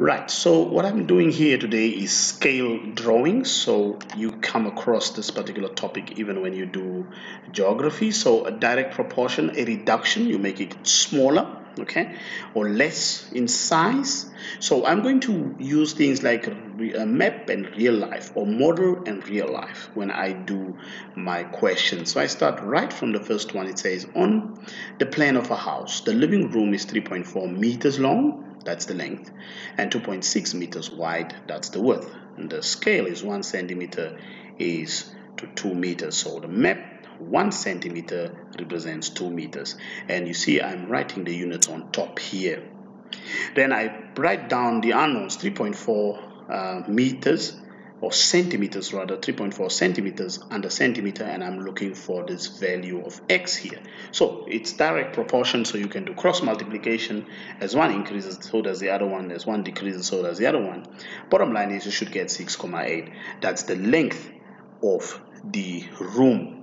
Right, so what I'm doing here today is scale drawing. So you come across this particular topic even when you do geography. So a direct proportion, a reduction, you make it smaller, okay, or less in size. So I'm going to use things like a uh, map and real life or model and real life when I do my questions. So I start right from the first one. It says on the plan of a house, the living room is 3.4 meters long that's the length, and 2.6 meters wide, that's the width. And the scale is one centimeter is to two meters. So the map, one centimeter represents two meters. And you see I'm writing the units on top here. Then I write down the unknowns, 3.4 uh, meters or centimeters rather 3.4 centimeters under centimeter and I'm looking for this value of x here. So it's direct proportion so you can do cross multiplication. As one increases so does the other one. As one decreases so does the other one. Bottom line is you should get 6,8 that's the length of the room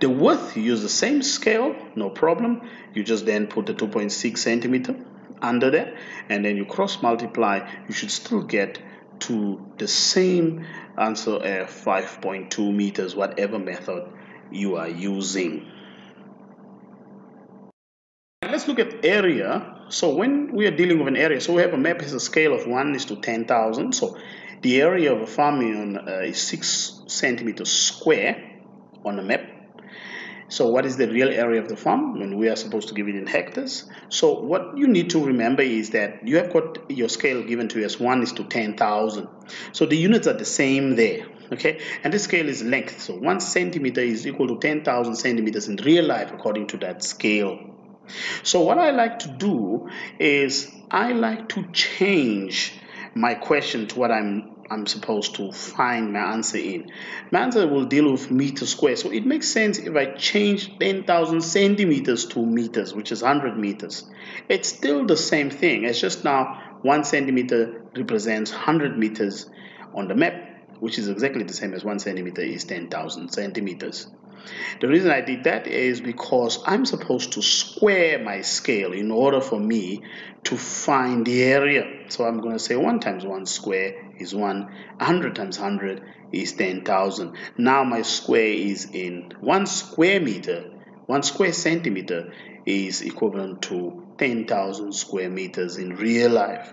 the width you use the same scale no problem you just then put the 2.6 centimeter under there and then you cross multiply you should still get to the same answer at 5.2 meters, whatever method you are using. Let's look at area. So when we are dealing with an area, so we have a map has a scale of 1 is to 10,000. So the area of a farm uh, is 6 centimeters square on the map so what is the real area of the farm when we are supposed to give it in hectares? So what you need to remember is that you have got your scale given to you as 1 is to 10,000. So the units are the same there. Okay, and the scale is length. So 1 centimeter is equal to 10,000 centimeters in real life according to that scale. So what I like to do is I like to change my question to what I'm I'm supposed to find my answer in. My answer will deal with meter square. So it makes sense if I change 10,000 centimeters to meters, which is 100 meters. It's still the same thing. It's just now one centimeter represents 100 meters on the map, which is exactly the same as one centimeter is 10,000 centimeters. The reason I did that is because I'm supposed to square my scale in order for me to find the area. So I'm going to say 1 times 1 square is 1, 100 times 100 is 10,000. Now my square is in 1 square meter, 1 square centimeter is equivalent to 10,000 square meters in real life.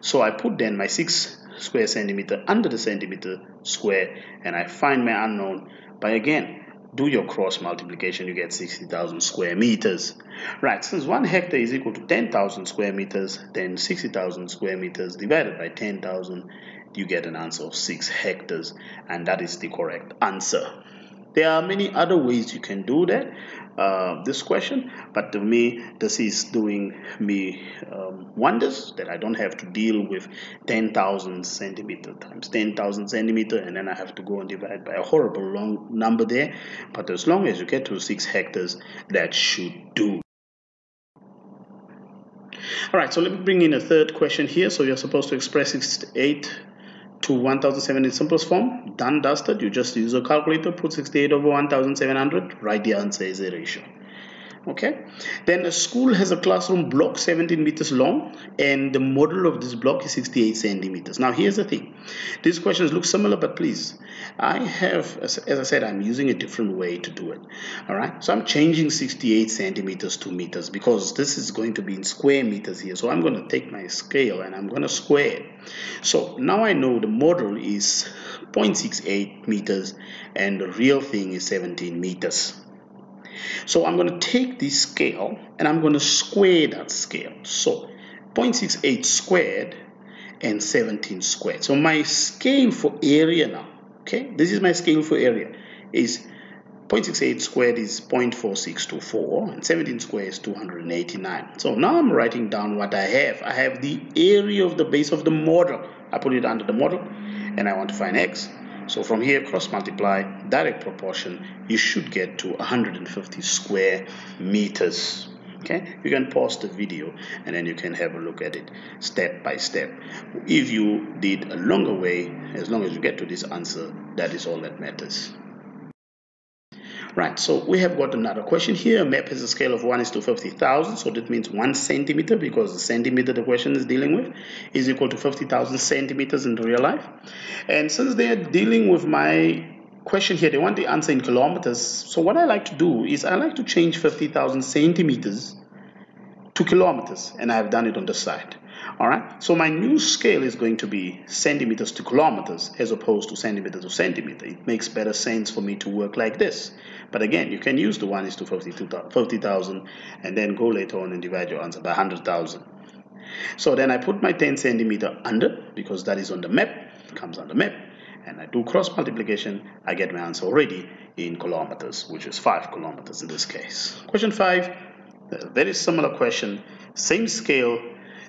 So I put then my 6 square centimeter under the centimeter square and I find my unknown by again do your cross multiplication, you get 60,000 square meters. Right, since one hectare is equal to 10,000 square meters, then 60,000 square meters divided by 10,000, you get an answer of 6 hectares, and that is the correct answer. There are many other ways you can do that, uh, this question, but to me, this is doing me um, wonders that I don't have to deal with 10,000 centimeter times 10,000 centimeter, and then I have to go and divide by a horrible long number there. But as long as you get to 6 hectares, that should do. All right, so let me bring in a third question here. So you're supposed to express 68 to 1700 simplest form. Done, dusted. You just use a calculator, put 68 over 1700, write the answer as a ratio okay? Then a school has a classroom block 17 meters long and the model of this block is 68 centimeters. Now here's the thing. These questions look similar but please I have as, I said I'm using a different way to do it. All right? So I'm changing 68 centimeters to meters because this is going to be in square meters here. So I'm going to take my scale and I'm going to square. It so now I know the model is 0.68 meters and the real thing is 17 meters so I'm going to take this scale and I'm going to square that scale. So 0.68 squared and 17 squared. So my scale for area now, okay, this is my scale for area, is 0.68 squared is 0.4624 and 17 squared is 289. So now I'm writing down what I have. I have the area of the base of the model. I put it under the model and I want to find x. So from here, cross multiply, direct proportion, you should get to 150 square meters. Okay, you can pause the video and then you can have a look at it step by step. If you did a longer way, as long as you get to this answer, that is all that matters. Right, so we have got another question here. Map has a scale of 1 is to 50,000, so that means 1 centimeter, because the centimeter the question is dealing with is equal to 50,000 centimeters in real life. And since they are dealing with my question here, they want the answer in kilometers. So what I like to do is I like to change 50,000 centimeters to kilometers, and I have done it on the side. All right, so my new scale is going to be centimeters to kilometers as opposed to centimeter to centimeter. It makes better sense for me to work like this. But again, you can use the 1 is to 50,000 and then go later on and divide your answer by 100,000. So then I put my 10 centimeter under because that is on the map, comes on the map, and I do cross multiplication, I get my answer already in kilometers, which is 5 kilometers in this case. Question 5, very similar question, same scale,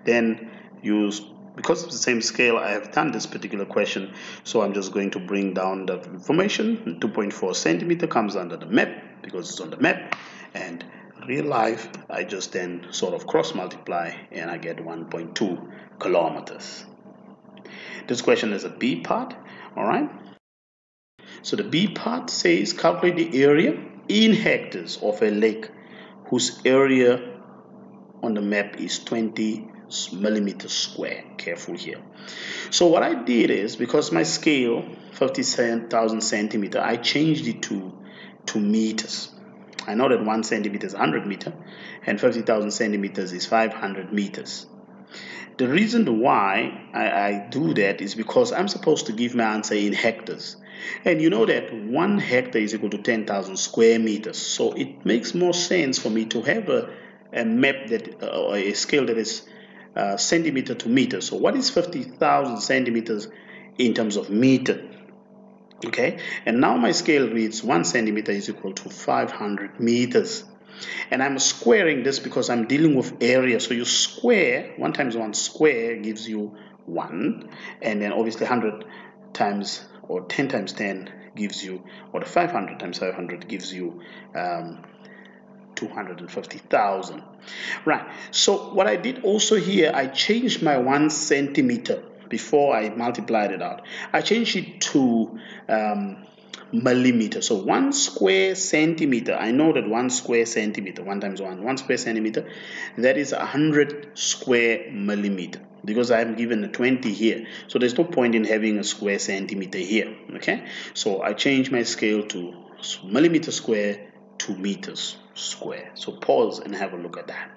then use because it's the same scale I have done this particular question so I'm just going to bring down the information. 2.4 centimeter comes under the map because it's on the map and real life I just then sort of cross multiply and I get 1.2 kilometers. This question is a B part alright so the B part says calculate the area in hectares of a lake whose area on the map is 20 millimeters square. Careful here. So what I did is because my scale 57,000 centimeter, I changed it to to meters. I know that one centimeter is 100 meter, and 50,000 centimeters is 500 meters. The reason why I, I, do that is because I'm supposed to give my answer in hectares. And you know that one hectare is equal to 10,000 square meters. So it makes more sense for me to have a, a map that, uh, a scale that is uh, centimeter to meter. So what is 50,000 centimeters in terms of meter? Okay, and now my scale reads 1 centimeter is equal to 500 meters. And I'm squaring this because I'm dealing with area. So you square, 1 times 1 square gives you 1. And then obviously 100 times or 10 times 10 gives you, or the 500 times 500 gives you um, 250,000. Right, so what I did also here, I changed my one centimeter before I multiplied it out. I changed it to um, millimeter. So one square centimeter, I know that one square centimeter, one times one, one square centimeter, that is a hundred square millimeter because I'm given a 20 here. So there's no point in having a square centimeter here. Okay, so I change my scale to millimeter square to meters square. So pause and have a look at that.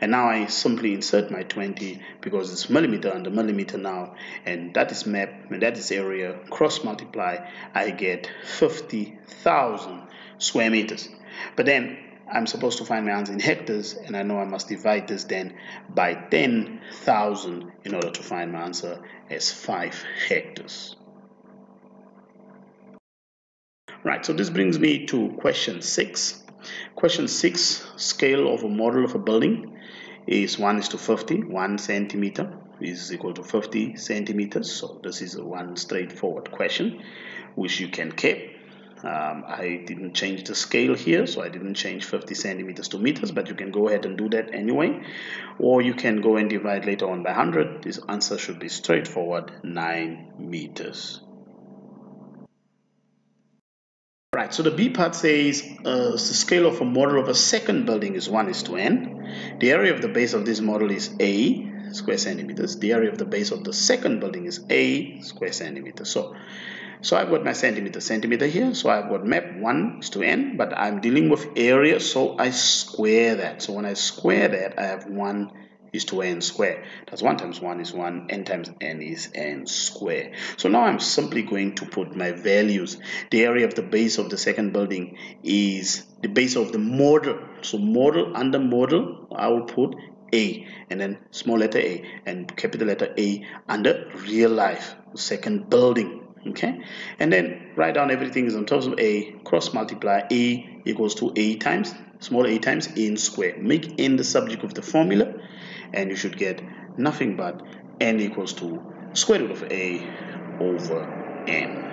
And now I simply insert my 20 because it's millimeter under millimeter now, and that is map and that is area. Cross multiply, I get 50,000 square meters. But then I'm supposed to find my answer in hectares, and I know I must divide this then by 10,000 in order to find my answer as 5 hectares. Right, so this brings me to question 6. Question 6, scale of a model of a building is 1 is to 50, 1 centimeter is equal to 50 centimeters. So this is one straightforward question which you can keep. Um, I didn't change the scale here, so I didn't change 50 centimeters to meters, but you can go ahead and do that anyway. Or you can go and divide later on by 100. This answer should be straightforward, 9 meters. Right, so the B part says uh, the scale of a model of a second building is 1 is to n. The area of the base of this model is A square centimeters. The area of the base of the second building is A square centimeters. So, so I've got my centimeter centimeter here. So I've got map 1 is to n, but I'm dealing with area, so I square that. So when I square that, I have 1 is to n square. That's 1 times 1 is 1, n times n is n square. So now I'm simply going to put my values. The area of the base of the second building is the base of the model. So model under model, I will put A and then small letter A and capital letter A under real life, second building. Okay, and then write down everything is on top of A, cross multiply A equals to A times small a times n square. Make n the subject of the formula and you should get nothing but n equals to square root of a over n.